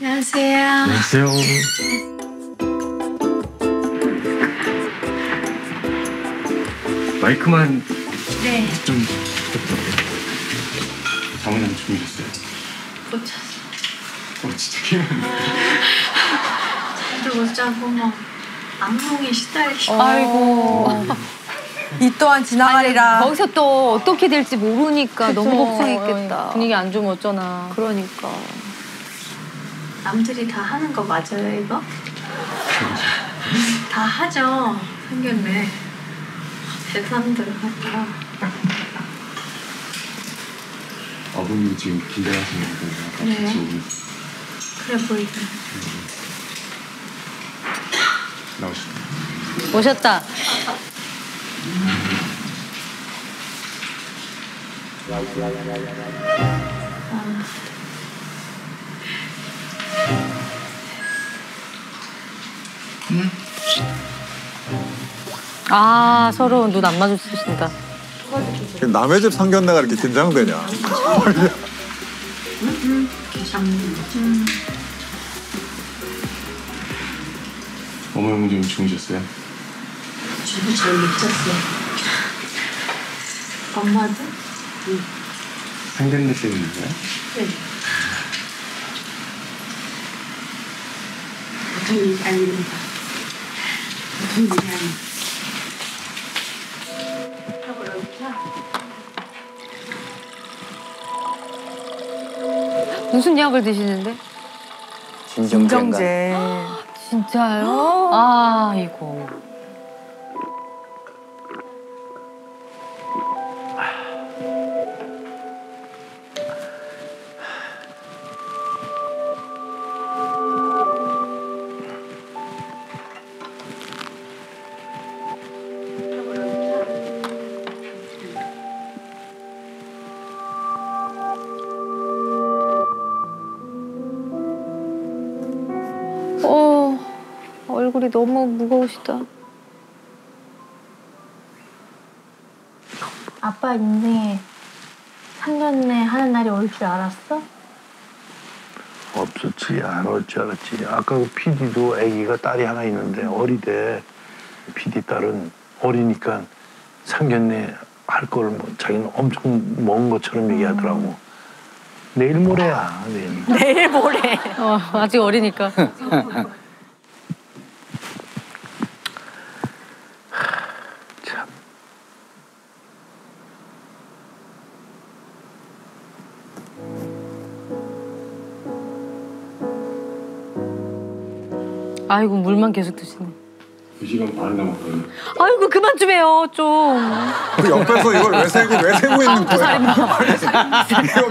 안녕하세요. 안녕하세요. 마이크만 네. 좀 부탁드릴게요. 잠은 안 주무셨어요? 못 잤어. 어, 진짜 피곤한데. 잠도 못 자고 막 악몽에 시달리고. 아이고. 이 또한 지나가리라. 거기서 또 어떻게 될지 모르니까 너무 걱정했겠다. 분위기 안 좋으면 어쩌나. 그러니까. 남들이 다 하는 거 맞아요 이거? 다 하죠. 상견례. 대단들 하더라. 아버님 지금 긴장하시는 거 오면서 그래 보이더라. 나오시고. 오셨다. 아 서로 눈 안 마주치신다. 남의 집 상견례가 이렇게 긴장되냐? 음. 어머님 좀 주무셨어요? 주부 제일 미쳤어. 엄마도? 상견례 때문인가요? 네. 보통 일이 아닙니다. 무슨 약을 드시는데? 진정제. 진짜요? 아 이거. 얼굴이 너무 무거우시다. 아빠 인생에 상견례 하는 날이 올 줄 알았어? 없었지 안 올 줄 알았지 아까 그 PD도 아기가 딸이 하나 있는데 어리대 PD 딸은 어리니까 상견례 할걸뭐 자기는 엄청 먼 것처럼 얘기하더라고 내일 모레야 내일 내일 모레. 어 아직 어리니까. 아이고 물만 계속 드시네. 2시간 반 남았거든요. 아이고 그만 좀 해요 좀. 그 옆에서 이걸 왜 세고 왜 세고 있는 거야?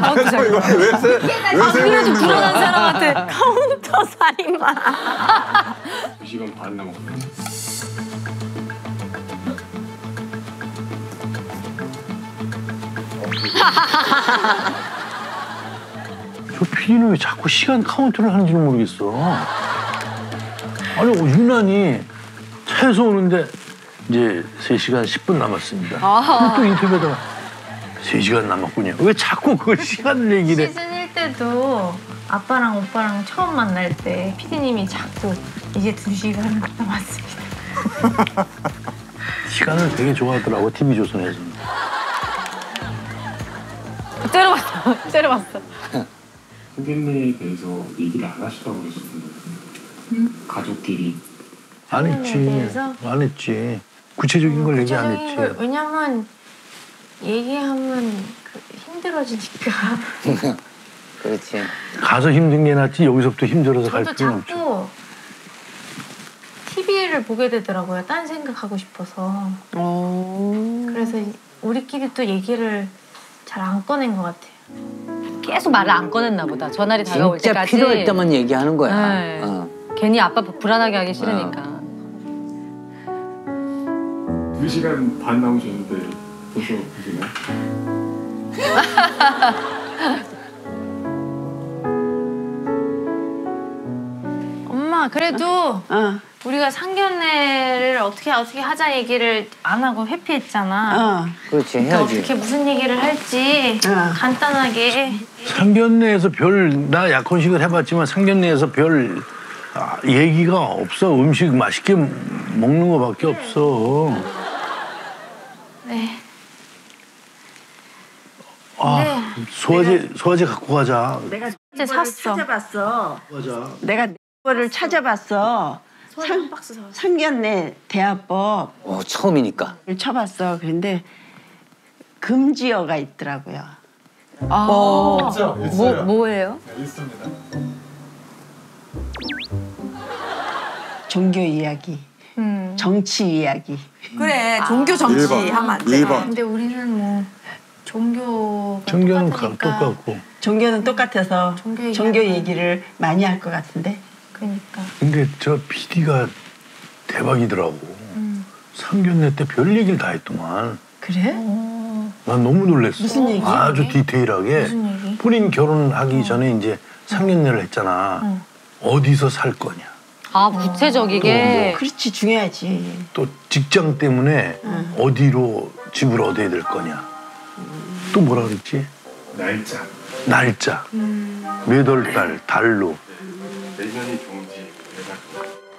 옆에서 이걸 왜 세? 왜 세고 그래도 있는 불안한 거야? 사람한테 카운터 살인마. 2시간 반 남았거든요. 저 PD는 왜 자꾸 시간 카운트를 하는지는 모르겠어 아니 어, 유난히 차에서 오는데 이제 3시간 10분 남았습니다 아. 또 인터뷰하다가 3시간 남았군요 왜 자꾸 그 시간을 얘기를 해 시즌 1 때도 아빠랑 오빠랑 처음 만날 때 피디님이 자꾸 이제 2시간 남았습니다. 시간을 되게 좋아하더라고 TV조선에서 째려봤어 째려봤어. 상견례에 대해서 얘기를 안 하시다고 그러셨는데 가족끼리 안 했지 대해서? 안 했지 구체적인 걸 얘기 안 했지 걸 왜냐면 얘기하면 그 힘들어지니까. 그렇지. 가서 힘든 게 낫지 여기서부터 힘들어서 갈 필요는 없죠 자꾸 TV를 보게 되더라고요. 딴 생각하고 싶어서. 그래서 이- 우리끼리 또 얘기를 잘 안 꺼낸 것 같아요. 계속 말을 안 꺼냈나 보다. 전날이 다가올 진짜 때까지. 필요할 때만 얘기하는 거야. 네. 어. 괜히 아빠 불안하게 하기 싫으니까. 2시간 반 남으셨는데 벌써 보시나요? 엄마 그래도 우리가 상견례를 어떻게 어떻게 하자 얘기를 안 하고 회피했잖아. 어. 그렇지 그러니까 해야지. 어떻게 무슨 얘기를 할지 어. 간단하게 상견례에서 별 나 약혼식을 해봤지만 상견례에서 별 아, 얘기가 없어. 음식 맛있게 먹는 거밖에 없어. 네. 아 소화제 소화제 갖고 가자. 내가 이제 샀어. 찾아봤어. 가자. 내가 거를 찾아봤어. 상, 상견례 대화법을 어 처음이니까. 쳐봤어. 그런데 금지어가 있더라고요. 아, 뭐 뭐예요? 종교 이야기, 음. 정치 이야기. 그래 종교 정치 일 번. 하면 안 돼. 일 번. 근데 우리는 뭐 종교가 정교는 가- 똑같으니까. 똑같고. 종교는 똑같아서 종교 얘기 종교 얘기를 많이 할 것 같은데. 그러니까. 근데 저 PD가 대박이더라고. 상견례 때 별 얘기를 다 했더만. 그래? 난 너무 놀랬어. 무슨 얘기? 아주 디테일하게. 무슨 얘기? 본인 결혼하기 전에 이제 상견례를 했잖아. 응. 어디서 살 거냐. 아 구체적이게. 그렇지 중요하지. 또 직장 때문에 어디로 집을 얻어야 될 거냐. 또 뭐라 그랬지? 날짜 날짜. 몇월 달, 달로. 내년이 좋은지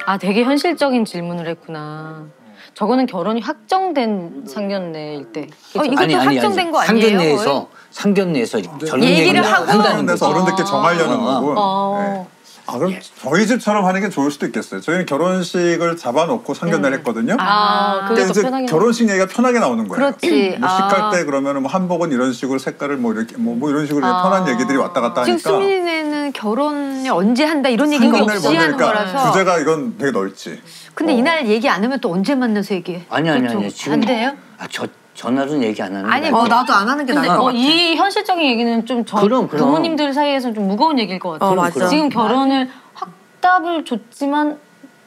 아 되게 현실적인 질문을 했구나. 저거는 결혼이 확정된 상견례일 때. 어, 이것도 확정된 거 아니에요, 상견례에서 상견례에서 결혼 얘기를 하고 한다는 거지. 어른들께 정하려는 어, 어. 거고. 어. 네. 아 그럼 저희 집처럼 하는 게 좋을 수도 있겠어요. 저희는 결혼식을 잡아놓고 상견례를 했거든요. 아 그게 근데 더 이제 결혼식 얘기가 편하게 나오는 거예요. 그렇지. 뭐 아. 식할 때 그러면 뭐 한복은 이런 식으로 색깔을 뭐 이렇게 뭐, 뭐 이런 식으로 아. 편한 얘기들이 왔다 갔다 지금 하니까 수민이네는 결혼을 언제 한다 이런 얘기가 없이 하는 하니까 거라서. 주제가 이건 되게 넓지. 근데 이날 얘기 안 하면 또 언제 만나서 얘기해? 아니 아니 그렇죠? 아니 지금 안 돼요? 아, 저 전화로는 얘기 안 하는 아니, 거야. 뭐 나도 안 하는 게 나을 것 어, 같아. 이 현실적인 얘기는 좀 저, 그럼, 그럼. 부모님들 사이에서는 좀 무거운 얘기일 것 같아요. 어, 맞아. 지금 결혼을 확답을 줬지만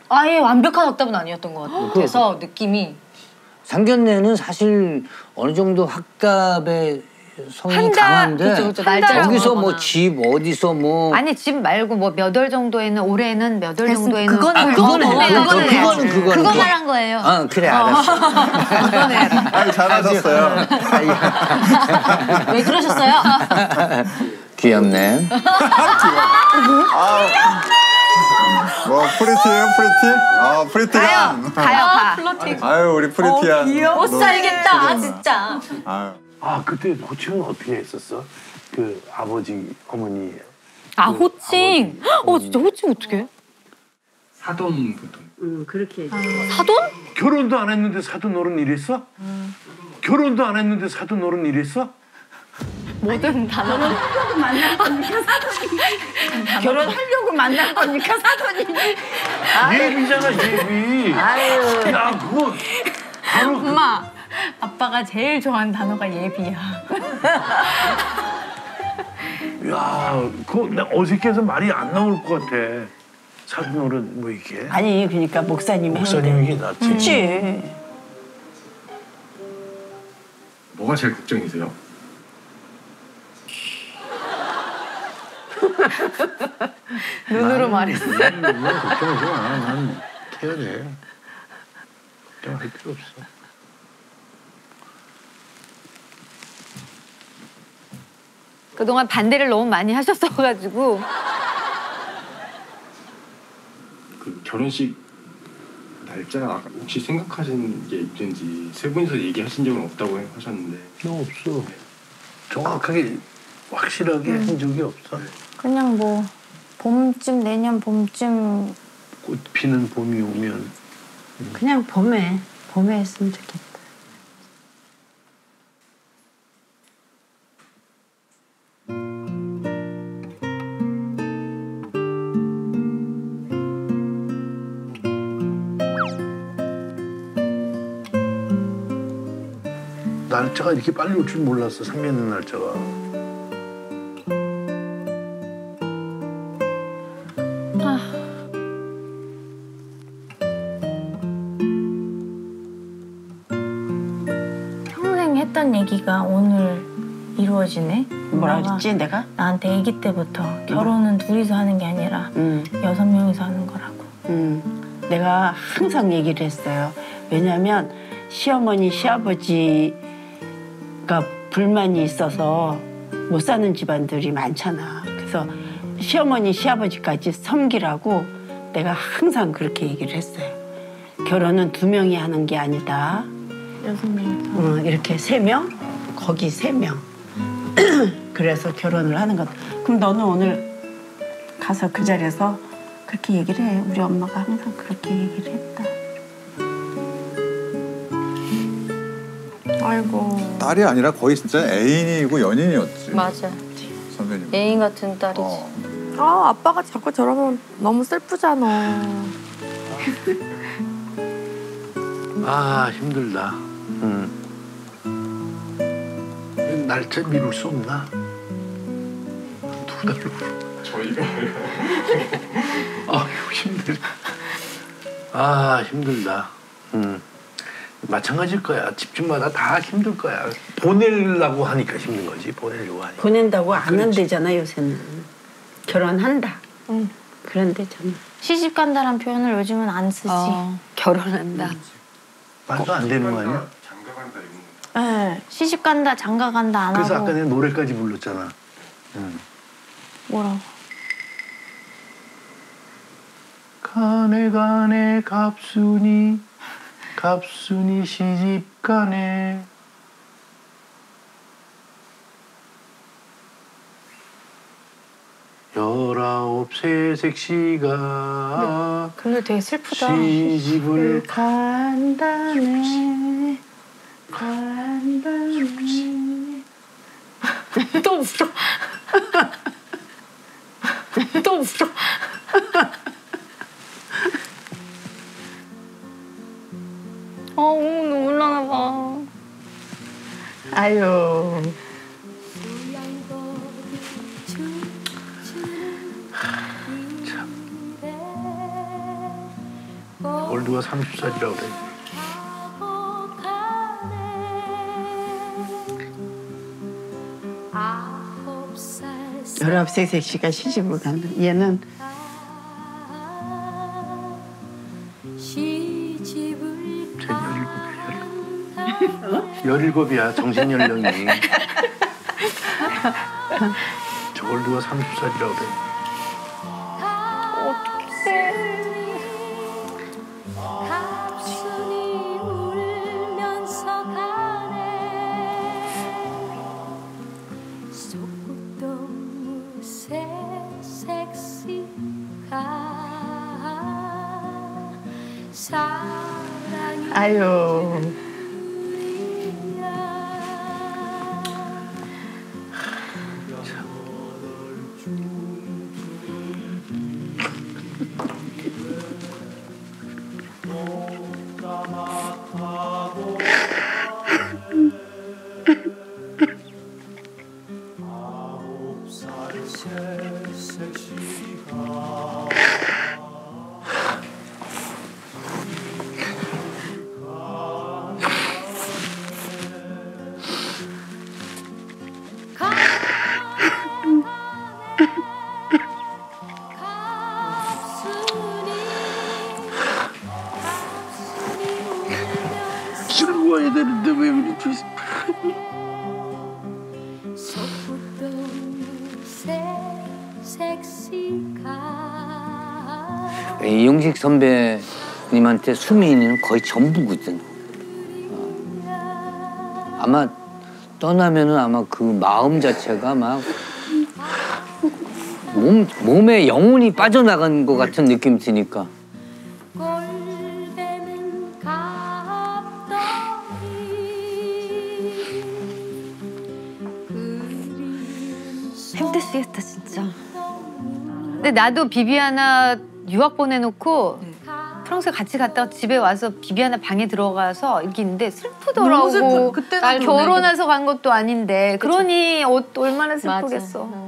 아예 완벽한 확답은 아니었던 것 같아서 느낌이 상견례는 사실 어느 정도 확답의 성이 한 달, 강한데 그쵸, 그쵸. 거기서. 뭐 집 어디서 뭐 아니 집 말고 뭐 몇 월 정도에는 올해는 몇 월 정도에는 그거는 아, 그거는 그거, 해. 그거는 그거는 해야지. 그거는 그거는 그거 뭐. 말한 거예요. 아 그래 알았어. 아니 잘하셨어요. 왜 그러셨어요? 귀엽네. 뭐 프리티예요 프리티? 아 프리티한. 가요 가. 아유 우리 프리티한. 못너 살겠다 진짜. 아유. 아, 그때 호칭은 어떻게 했었어? 그 아버지, 어머니. 아 호칭. 어 진짜 호칭 어떻게? 사돈 보통 음 그렇게. 사돈? 결혼도 안 했는데 사돈 노릇 이랬어? 결혼도 안 했는데 사돈 노릇 이랬어? 모든 단어는 결혼하려고 만난 거니까 사돈이. 예비잖아, 예비. 아유. 야, 그거 바로 그- 엄마, 아빠가 제일 좋아하는 단어가 예비야. 야, 그거 나 어색해서 말이 안 나올 것 같아. 노릇 뭐 이게. 아니 그러니까 목사님이 목사님 이게 낫지. 그렇지. 뭐가 제일 걱정이세요? 눈으로 말했어. 난 걱정하지 마. 난 해야 돼. 걱정할 필요 없어. 그동안 반대를 너무 많이 하셨어가지고 그 결혼식 날짜 혹시 생각하신 게 있는지 세 분이서 얘기하신 적은 없다고 하셨는데 너 없어. 정확하게 확실하게 한 적이 없어. 그냥 뭐 봄쯤 내년 봄쯤 꽃 피는 봄이 오면 그냥 봄에 봄에 했으면 좋겠다. 날짜가 이렇게 빨리 올 줄 몰랐어. 상견례 날짜가. 평생 했던 얘기가 오늘 이루어지네. 뭐라 엄마가 그랬지 내가? 나한테 아기 때부터 결혼은 둘이서 하는 게 아니라 응. 여섯 명이서 하는 거라고. 응. 내가 항상 얘기를 했어요. 왜냐하면 시어머니, 시아버지 가 불만이 있어서 못 사는 집안들이 많잖아. 그래서 시어머니, 시아버지까지 섬기라고 내가 항상 그렇게 얘기를 했어요. 결혼은 두 명이 하는 게 아니다. 여섯 명. 어, 이렇게 세 명, 거기 세 명. 그래서 결혼을 하는 것. 그럼 너는 오늘 가서 그 자리에서 그렇게 얘기를 해. 우리 엄마가 항상 그렇게 얘기를 했다. 아이고. 딸이 아니라 거의 진짜 애인이고 연인이었지. 맞아. 선배님. 애인 같은 딸이지. 어. 아 아빠가 자꾸 저러면 너무 슬프잖아. 아 힘들다. 음. 날짜 미룰 수 없나? 두 달로. 저희가 아유 힘들. 아 힘들다. 음. 마찬가지일 거야. 집집마다 다 힘들 거야. 보내려고 하니까 힘든 거지. 보내려고 하니까. 보낸다고 안 그렇지. 한대잖아 요새는. 결혼한다. 응. 그런데잖아. 시집 간다란 표현을 요즘은 안 쓰지. 어, 결혼한다. 말도 안 되는 거 아니야? 장가 간다 이런 거. 네, 시집 간다, 장가 간다 안 그래서 하고 아까 내가 노래까지 불렀잖아. 음. 뭐라고? 가네 가네 갑순이 갑순이 시집 가네 열아홉 세 색시가 근데 되게 슬프다. 시집을 간다네, 간다네. 또 울어. 또 울어. 어, 눈물 나나 봐. 아유. 올 누가 30살이라고 그래 열아홉 세 색시가 시집을 가는. 얘는 쟤 열일곱이야 열일곱 열일곱이야 정신 연령이. 저걸 누가 30살이라고 그래? 섹시가 사 아유. 즐거워야 이용식 선배님한테 수민이는 거의 전부거든. 어. 아마 떠나면은 아마 그 마음 자체가 막 몸, 몸에 영혼이 빠져나간 것 같은 느낌 드니까. 힘드시겠다 진짜. 근데 나도 비비아나 유학 보내놓고 프랑스에 같이 갔다가 집에 와서 비비아나 방에 들어가서 이렇게 있는데 슬프더라고. 슬프- 그때는 날. 결혼해서 간 것도 아닌데. 그러니 어, 얼마나 슬프겠어. 맞아. 응.